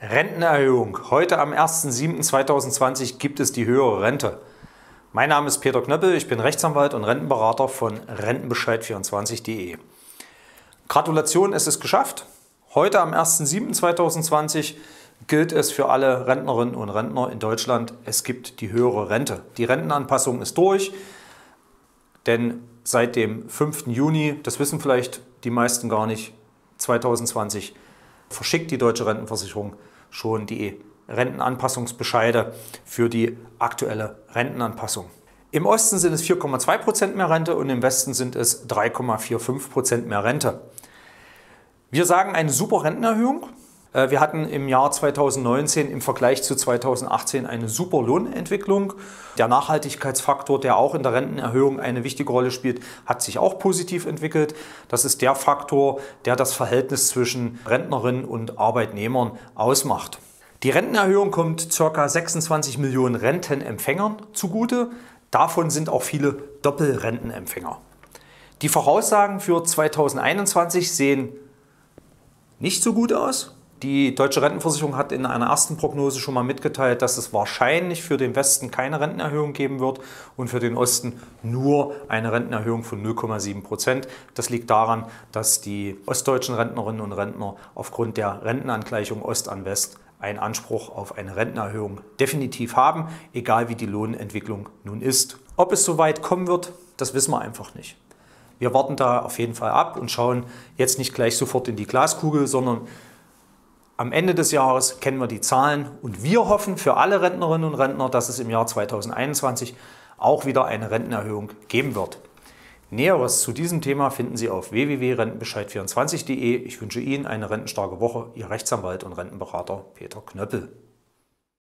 Rentenerhöhung. Heute am 1.7.2020 gibt es die höhere Rente. Mein Name ist Peter Knöppel, ich bin Rechtsanwalt und Rentenberater von Rentenbescheid24.de. Gratulation, es ist geschafft. Heute am 1.7.2020 gilt es für alle Rentnerinnen und Rentner in Deutschland, es gibt die höhere Rente. Die Rentenanpassung ist durch, denn seit dem 5. Juni, das wissen vielleicht die meisten gar nicht, 2020 verschickt die Deutsche Rentenversicherung schon die Rentenanpassungsbescheide für die aktuelle Rentenanpassung. Im Osten sind es 4,2 Prozent mehr Rente und im Westen sind es 3,45 Prozent mehr Rente. Wir sagen eine super Rentenerhöhung. Äh, wir hatten im Jahr 2019 im Vergleich zu 2018 eine super Lohnentwicklung. Der Nachhaltigkeitsfaktor, der auch in der Rentenerhöhung eine wichtige Rolle spielt, hat sich auch positiv entwickelt. Das ist der Faktor, der das Verhältnis zwischen Rentnerinnen und Arbeitnehmern ausmacht. Die Rentenerhöhung kommt ca. 26 Millionen Rentenempfängern zugute. Davon sind auch viele Doppelrentenempfänger. Die Voraussagen für 2021 sehen nicht so gut aus. Die Deutsche Rentenversicherung hat in einer ersten Prognose schon mal mitgeteilt, dass es wahrscheinlich für den Westen keine Rentenerhöhung geben wird und für den Osten nur eine Rentenerhöhung von 0,7 Prozent. Das liegt daran, dass die ostdeutschen Rentnerinnen und Rentner aufgrund der Rentenangleichung Ost an West einen Anspruch auf eine Rentenerhöhung definitiv haben, egal wie die Lohnentwicklung nun ist. Ob es so weit kommen wird, das wissen wir einfach nicht. Wir warten da auf jeden Fall ab und schauen jetzt nicht gleich sofort in die Glaskugel, sondern am Ende des Jahres kennen wir die Zahlen und wir hoffen für alle Rentnerinnen und Rentner, dass es im Jahr 2021 auch wieder eine Rentenerhöhung geben wird. Näheres zu diesem Thema finden Sie auf www.rentenbescheid24.de. Ich wünsche Ihnen eine rentenstarke Woche. Ihr Rechtsanwalt und Rentenberater Peter Knöppel.